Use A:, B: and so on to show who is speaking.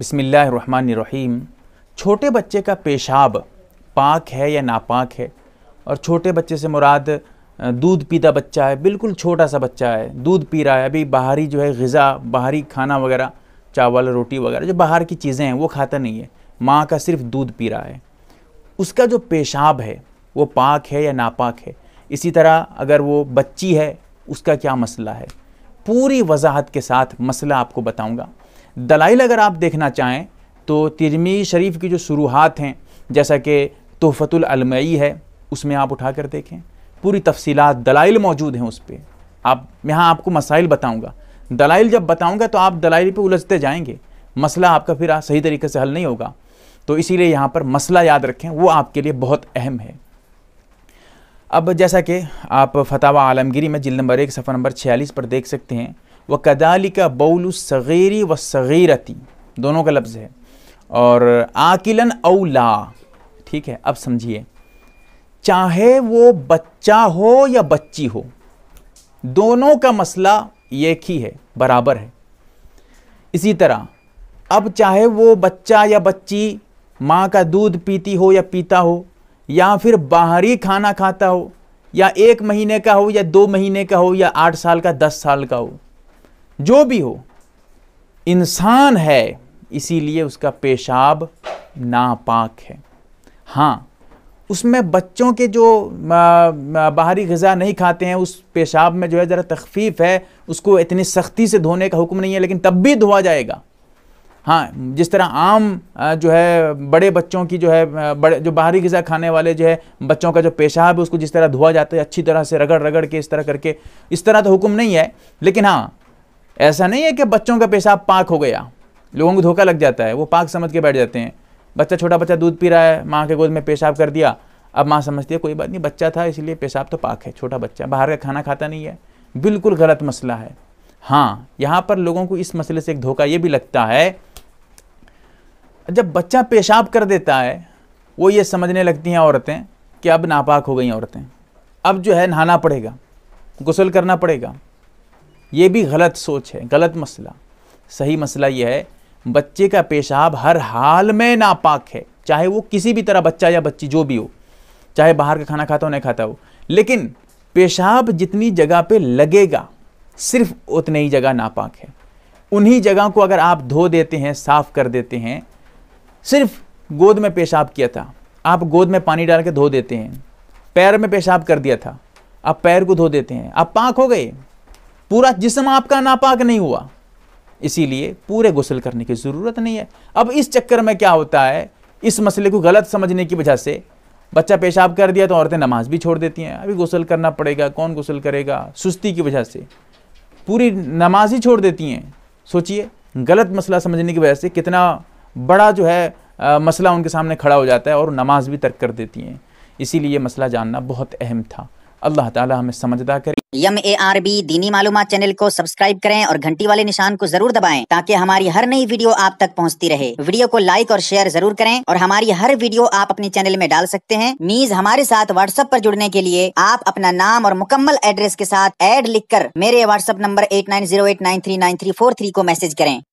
A: बिसमीम छोटे बच्चे का पेशाब पाक है या नापाक है? और छोटे बच्चे से मुराद दूध पीता बच्चा है, बिल्कुल छोटा सा बच्चा है, दूध पी रहा है, अभी बाहरी जो है गज़ा, बाहरी खाना वगैरह, चावल, रोटी वगैरह, जो बाहर की चीज़ें हैं, वो खाता नहीं है। माँ का सिर्फ़ दूध पी रहा है। उसका जो पेशाब है, वो पाक है या नापाक है? इसी तरह अगर वो बच्ची है, उसका क्या मसला है? पूरी वजाहत के साथ मसला आपको बताऊँगा। दलाइल अगर आप देखना चाहें तो तिरमी शरीफ की जो शुरुआत हैं, जैसा कि तोहफ़तुल अलमई है, उसमें आप उठा कर देखें। पूरी तफसीलात दलाइल मौजूद हैं उस पर आप यहाँ आपको मसाइल बताऊँगा। दलाइल जब बताऊँगा तो आप दलाइल पर उलझते जाएँगे। मसला आपका फिर सही तरीके से हल नहीं होगा। तो इसीलिए यहाँ पर मसला याद रखें, वो आपके लिए बहुत अहम है। अब जैसा कि आप फतावा आलमगिरी में जिल नंबर एक सफ़र नंबर छियालीस पर देख सकते हैं व कदाली का बउल सग़ीरी व सग़ीरती। दोनों का लफ्ज़ है। और आकिलन औला, ठीक है, अब समझिए। चाहे वो बच्चा हो या बच्ची हो, दोनों का मसला एक ही है, बराबर है। इसी तरह, अब चाहे वो बच्चा या बच्ची माँ का दूध पीती हो या पीता हो, या फिर बाहरी खाना खाता हो, या एक महीने का हो या दो महीने का हो या आठ साल का, दस साल का हो जो भी हो, इंसान है, इसीलिए उसका पेशाब नापाक है। हाँ उसमें बच्चों के जो बाहरी गज़ा नहीं खाते हैं, उस पेशाब में जो है ज़रा तखफीफ है, उसको इतनी सख्ती से धोने का हुक्म नहीं है, लेकिन तब भी धोआ जाएगा। हाँ जिस तरह आम जो है, बड़े बच्चों की जो है बड़े, जो बाहरी गज़ा खाने वाले जो है, बच्चों का जो पेशाब है, उसको जिस तरह धोआ जाता है, अच्छी तरह से रगड़ रगड़ के इस तरह करके, इस तरह तो हुक्म नहीं है, लेकिन हाँ ऐसा नहीं है कि बच्चों का पेशाब पाक हो गया। लोगों को धोखा लग जाता है, वो पाक समझ के बैठ जाते हैं। बच्चा छोटा बच्चा दूध पी रहा है, माँ के गोद में पेशाब कर दिया, अब माँ समझती है कोई बात नहीं, बच्चा था, इसलिए पेशाब तो पाक है, छोटा बच्चा, बाहर का खाना खाता नहीं है। बिल्कुल गलत मसला है। हाँ यहाँ पर लोगों को इस मसले से एक धोखा ये भी लगता है, जब बच्चा पेशाब कर देता है, वो ये समझने लगती हैं औरतें कि अब नापाक हो गई औरतें। अब जो है, नहाना पड़ेगा, गुसल करना पड़ेगा। ये भी गलत सोच है, गलत मसला। सही मसला यह है, बच्चे का पेशाब हर हाल में नापाक है, चाहे वो किसी भी तरह बच्चा या बच्ची, जो भी हो, चाहे बाहर का खाना खाता हो, नहीं खाता हो। लेकिन पेशाब जितनी जगह पे लगेगा, सिर्फ़ उतनी ही जगह नापाक है। उन्हीं जगह को अगर आप धो देते हैं, साफ़ कर देते हैं, सिर्फ़ गोद में पेशाब किया था, आप गोद में पानी डाल के धो देते हैं, पैर में पेशाब कर दिया था, आप पैर को धो देते हैं, आप पाक हो गए। पूरा जिसम आपका नापाक नहीं हुआ। इसीलिए पूरे गुसल करने की ज़रूरत नहीं है। अब इस चक्कर में क्या होता है? इस मसले को गलत समझने की वजह से बच्चा पेशाब कर दिया तो औरतें नमाज़ भी छोड़ देती हैं। अभी गुसल करना पड़ेगा कौन गुसल करेगा? सुस्ती की वजह से। पूरी नमाज़ ही छोड़ देती हैं। सोचिए गलत मसला समझने की वजह से कितना बड़ा जो है आ, मसला उनके सामने खड़ा हो जाता है और नमाज़ भी तर्क कर देती हैं। इसीलिए मसला जानना बहुत अहम था। अल्लाह ताला हमें समझदा करे।
B: यम ए आर बी दीनी मालूम चैनल को सब्सक्राइब करें और घंटी वाले निशान को ज़रूर दबाएँ ताकि हमारी हर नई वीडियो आप तक पहुँचती रहे। वीडियो को लाइक और शेयर ज़रूर करें और हमारी हर वीडियो आप अपने चैनल में डाल सकते हैं। मीज हमारे साथ व्हाट्सएप पर जुड़ने के लिए आप अपना नाम और मुकम्मल एड्रेस के साथ एड लिख मेरे WhatsApp number eight nine zero eight nine three nine three four three को मैसेज करें।